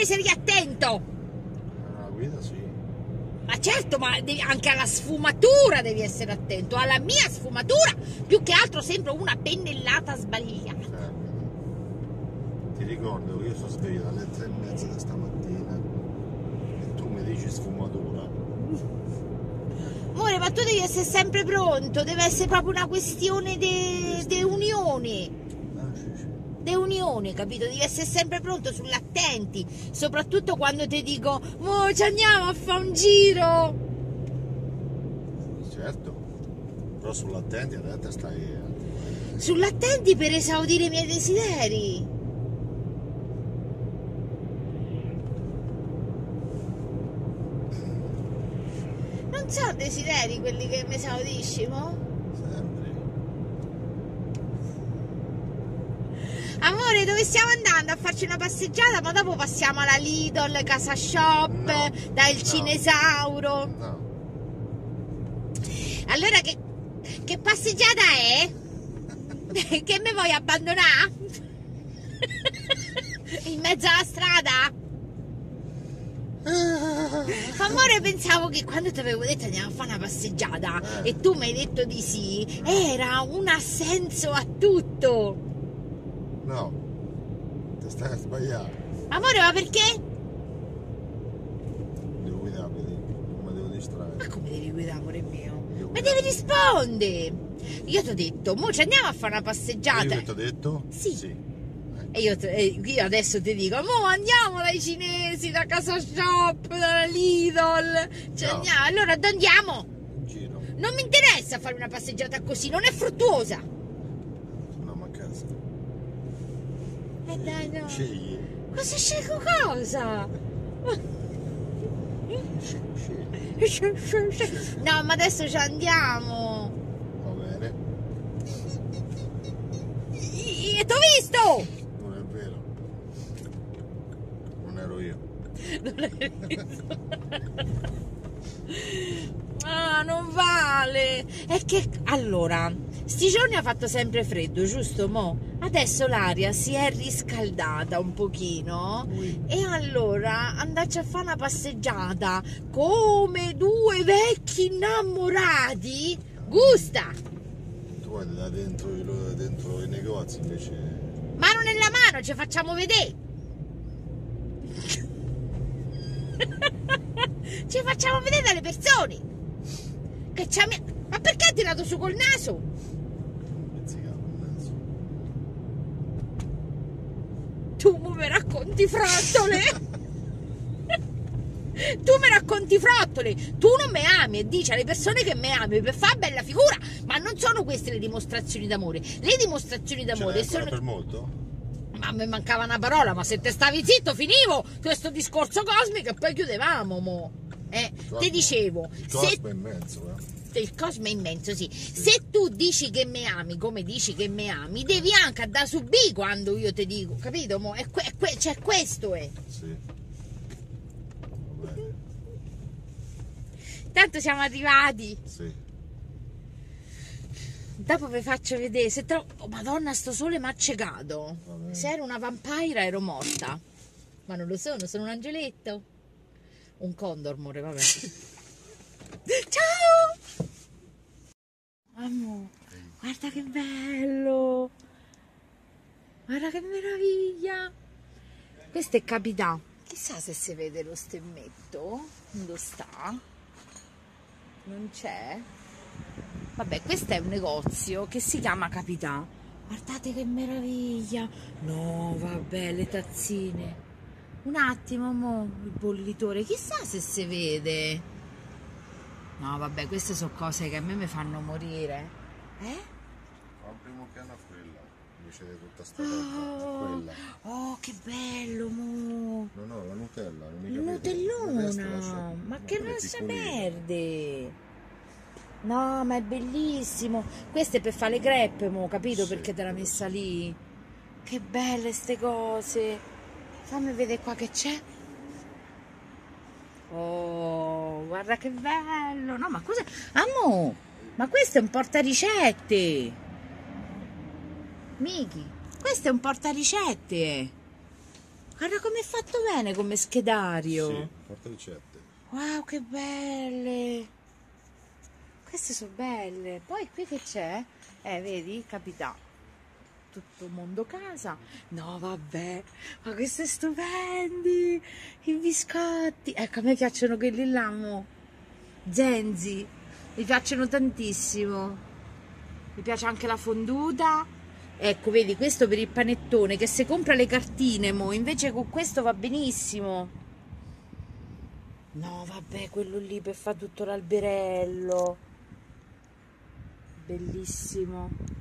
essere attento. Alla guida sì. Ma certo, ma anche alla sfumatura devi essere attento. Alla mia sfumatura, più che altro sembra una pennellata sbagliata. Eh, ti ricordo che io sono sveglio alle tre e mezza di stamattina e tu mi dici sfumatura. Amore, ma tu devi essere sempre pronto, deve essere proprio una questione di unione. Ah, sì, sì. De unione, capito? Devi essere sempre pronto sull'attenti, soprattutto quando ti dico, mo ci andiamo a fare un giro. Certo. Però sull'attenti in realtà stai. Sull'attenti per esaudire i miei desideri. Non sono desideri quelli che mi esaudisci, mo? Sempre. Amore, dove stiamo andando? A farci una passeggiata, ma dopo passiamo alla Lidl, Casa Shop, No, dal no. Cinesauro. No. Allora che, che passeggiata è? che mi vuoi abbandonare? In mezzo alla strada? Amore, pensavo che quando ti avevo detto andiamo a fare una passeggiata Eh. e tu mi hai detto di sì, era un assenso a tutto. No. Ti stai a sbagliare. Amore, ma perché? Devo guidare, vedi? Non mi devo Ma distrarre. come devi guidare, amore mio? Devo Ma devi rispondere. Io ti ho detto, mo ci andiamo a fare una Io passeggiata. che ti ho detto? Sì. Sì. E io, te- e io adesso ti dico, mo andiamo dai cinesi, da Casa Shop, da Lidl. Ci No. andiamo. Allora, andiamo? In giro. Non mi interessa fare una passeggiata così, non è fruttuosa. No, ma cazzo. Eh dai, no. Scegli. Cosa scelgo cosa? No, ma adesso ci andiamo. Va bene. E t'ho visto! Non è vero. Non ero io. Non l'hai visto? Ah, non vale. È che allora, sti giorni ha fatto sempre freddo, giusto mo? Adesso l'aria si è riscaldata un pochino. Ui. E allora andarci a fare una passeggiata come due vecchi innamorati gusta. Tu vai da dentro, dentro i negozi invece. Mano nella mano, ci facciamo vedere. ci facciamo vedere dalle persone. Che c'ha mia- Ma perché ha tirato su col naso? Pizzicato il naso. Tu mi racconti frottole. tu mi racconti frottole. Tu non mi ami e dici alle persone che mi ami per fare bella figura. Ma non sono queste le dimostrazioni d'amore. Le dimostrazioni d'amore sono. per molto? Ma mi mancava una parola, ma se te stavi zitto finivo questo discorso cosmico e poi chiudevamo, mo. Eh, ti dicevo, Il cosmo è immenso, eh. il cosmo è immenso, sì. Se tu dici che mi ami, come dici che mi ami, devi anche da subì quando io ti dico, capito? Mo? È que- è que- cioè questo è. Sì. Tanto siamo arrivati. Sì. Dopo vi faccio vedere. Se trovo. Oh, Madonna, sto sole mi ha bene. Se ero una vampira ero morta. Ma non lo sono, sono un angeletto. Un condor, amore, vabbè. Ciao! Amo, guarda che bello! Guarda che meraviglia! Questo è Capità. Chissà se si vede lo stemmetto. Dove sta? Non c'è? Vabbè, questo è un negozio che si chiama Capità. Guardate che meraviglia! No, vabbè, le tazzine. Un attimo, mo, il bollitore. Chissà se si vede. No, vabbè, queste sono cose che a me mi fanno morire. Eh? Ma il primo piano quella, invece di tutta sta. Oh, Quella. oh, che bello, mo. No, no, la Nutella, non mi Nutellona, ma che non si perde? No, ma è bellissimo. Questo è per fare le crepe, mo, capito? Sì, Perché te l'ha messa lì. Che belle ste cose. Fammi vedere qua che c'è. Oh, guarda che bello. No, ma cosa? Amo, ma questo è un portaricette. Miki, questo è un portaricette. Guarda come è fatto bene come schedario. Sì, porta ricette. Wow, che belle! Queste sono belle. Poi qui che c'è? Eh, vedi, capita. Tutto mondo casa. No, vabbè, ma questi stupendi! I biscotti. Ecco, a me piacciono quelli là, mo. Zenzi. Mi piacciono tantissimo. Mi piace anche la fonduta. Ecco, vedi, questo per il panettone, che se compra le cartine, mo, invece con questo va benissimo. No, vabbè, quello lì per fare tutto l'alberello. Bellissimo.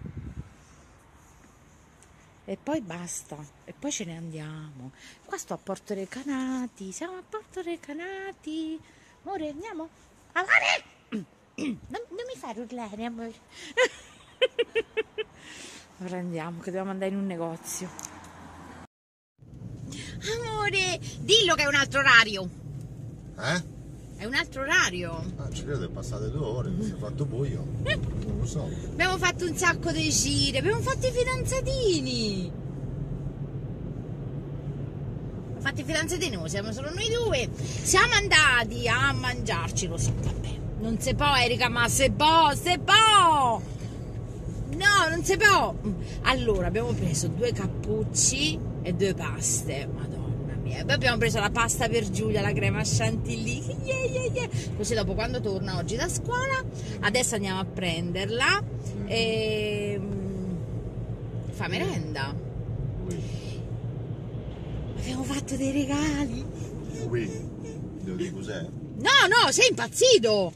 E poi basta. E poi ce ne andiamo. Qua sto a Porto Recanati. Siamo a Porto Recanati. Amore, andiamo. Amore! Non, non mi fare urlare, amore. Ora andiamo, che dobbiamo andare in un negozio. Amore, dillo che è un altro orario. Eh? È un altro orario. Ah, ci credo, è passate due ore, si è fatto buio. Non lo so. Abbiamo fatto un sacco di giri, abbiamo fatto i fidanzatini. Fatto i fidanzatini, non siamo solo noi due. Siamo andati a mangiarci, lo so, vabbè. Non si può, Erika, ma se può, se può. No, non si può. Allora, abbiamo preso due cappucci e due paste. Madonna mia. Poi abbiamo preso la pasta per Giulia, la crema chantilly. Yeah, yeah, yeah. Così dopo quando torna oggi da scuola, adesso andiamo a prenderla e mm, fa merenda. Oui. Abbiamo fatto dei regali. Oui. Devo dire cos'è? No, no, sei impazzito!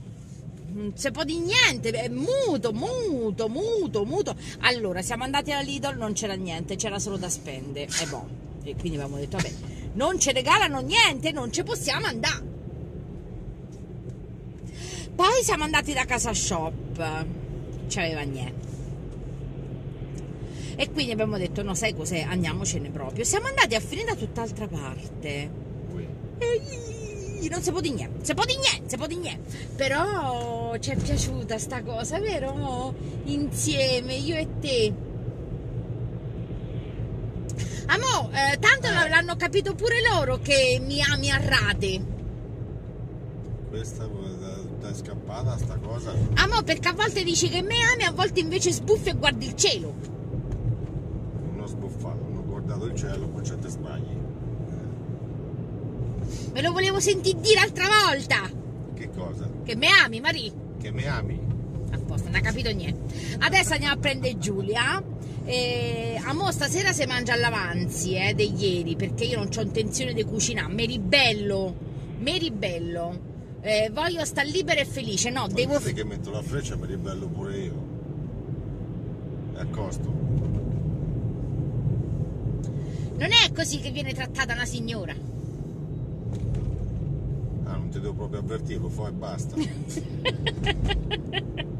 Non si può di niente, è muto, muto, muto, muto. Allora, siamo andati alla Lidl, non c'era niente, c'era solo da spendere. E boh. E quindi abbiamo detto, vabbè, non ci regalano niente, non ci possiamo andare. Poi siamo andati da casa shop, c'aveva niente. E quindi abbiamo detto, no, sai cos'è, andiamocene proprio. Siamo andati a finire da tutt'altra parte. Oui. Ehi, non si può di niente, si può di niente, si può di niente. Però ci è piaciuta sta cosa, vero? Insieme, io e te. Amo, eh, tanto Eh. l'hanno capito pure loro che mi ami a rate. Questa è scappata sta cosa. Amo, perché a volte dici che mi ami, a volte invece sbuffi e guardi il cielo. Non ho sbuffato, non ho guardato il cielo, poi c'è te sbagli. Me lo volevo sentire dire altra volta. Che cosa? Che mi ami, Marie. Che mi ami? A posto, non ha capito niente. Adesso andiamo a prendere Giulia. E a mo stasera si mangia all'avanzi eh, di ieri perché io non ho intenzione di cucinare. Mi ribello, mi ribello. Eh, voglio stare libera e felice. No, Ma devo. vedi che metto la freccia mi ribello pure io. È a costo. Non è così che viene trattata una signora. Ah, non ti devo proprio avvertire, lo fai e basta.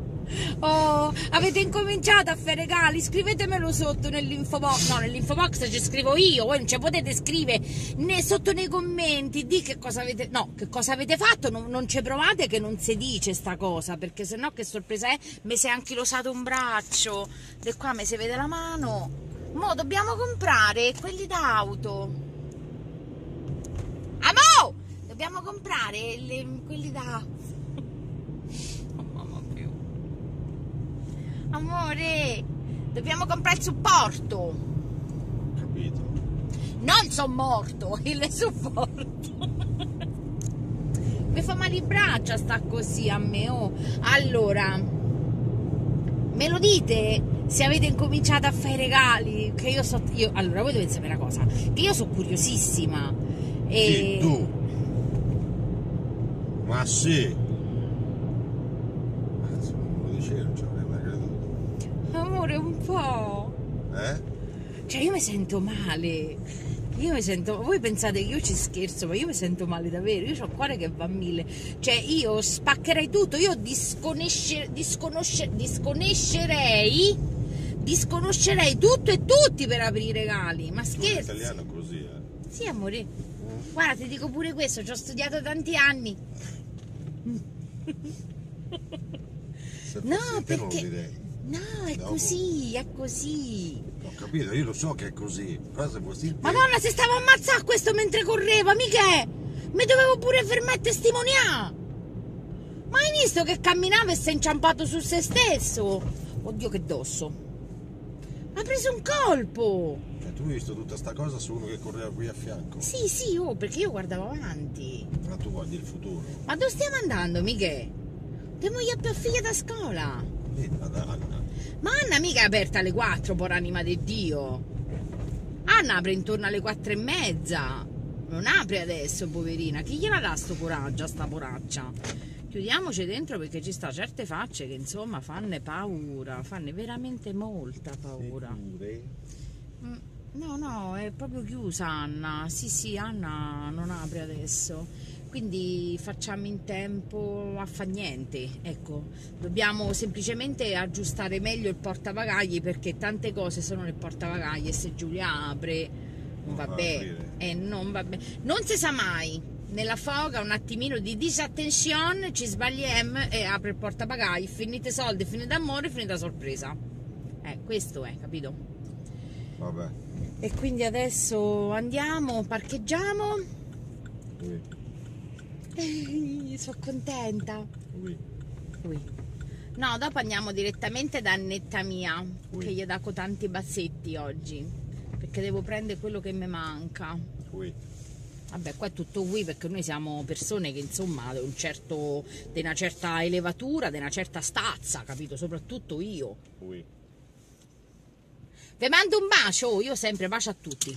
Oh, avete incominciato a fare regali? Scrivetemelo sotto nell'info box. No, nell'info box ci scrivo io. Voi non ci potete scrivere né sotto nei commenti. Di che cosa avete. No, che cosa avete fatto? Non, non ci provate che non si dice sta cosa. Perché sennò che sorpresa è? Mi si è anche losato un braccio. E qua mi si vede la mano. Mo dobbiamo comprare quelli d'auto. Amo! Dobbiamo comprare le- quelli da. Oh, mamma mia. Amore, dobbiamo comprare il supporto. Capito? Non sono morto, il supporto. Mi fa male il braccio sta così a me. oh. Allora, me lo dite se avete incominciato a fare i regali? Che io so. Io, allora, voi dovete sapere una cosa: che io sono curiosissima. E... Chi? Tu? Ma sì! Ma se non me lo dicevi non ci avrei mai creduto. Amore, un po'. Eh? Cioè, io mi sento male. Io mi sento. Voi pensate che io ci scherzo, ma io mi sento male davvero. Io ho il cuore che va a mille. Cioè, io spaccherei tutto. Io disconosce- disconosce- disconoscerei. Disconoscerei tutto e tutti per aprire i regali. Ma Tu in italiano così, eh? Sì, amore. Guarda, ti dico pure questo. Ci ho studiato tanti anni. No, perché-. No, è Dopo. così, è così. Ho capito, io lo so che è così, però se fossi te- Madonna, se stavo a ammazzare questo mentre correva, mica! Mi dovevo pure fermare a testimoniare! Ma hai visto che camminava e si è inciampato su se stesso? Oddio che dosso! Ha preso un colpo! Cioè, tu hai visto tutta sta cosa su uno che correva qui a fianco. Sì, sì, oh, perché io guardavo avanti. Ma tu guardi il futuro. Ma dove stiamo andando, Miche? Devo ir per figlia da scuola. Anna. Ma Anna mica è aperta alle 4, por anima di Dio. Anna apre intorno alle 4 e mezza. Non apre adesso, poverina. Chi gliela dà sto coraggio a sta poraccia? Chiudiamoci dentro perché ci sta certe facce che insomma fanno paura, fanno veramente molta paura. Mm, No, no, è proprio chiusa Anna. Sì, sì, Anna non apre adesso. Quindi facciamo in tempo a fa niente. Ecco, dobbiamo semplicemente aggiustare meglio il portabagagli perché tante cose sono nel portabagagli e se Giulia apre non va bene. Eh, non va bene. Non si sa mai. Nella foga un attimino di disattenzione ci sbagliamo e apre il portabagagli. Finite soldi, finite amore, finita sorpresa. Eh, questo è, capito? Vabbè. E quindi adesso andiamo, parcheggiamo. Eh, sono contenta. qui. Ui. No, dopo andiamo direttamente da Annetta mia, Ui. che gli dà tanti bazzetti oggi. Perché devo prendere quello che mi manca. Qui. Vabbè, qua è tutto qui perché noi siamo persone che insomma di un certo, di una certa elevatura, di una certa stazza, capito? Soprattutto io. Qui. Vi mando un bacio, io sempre bacio a tutti.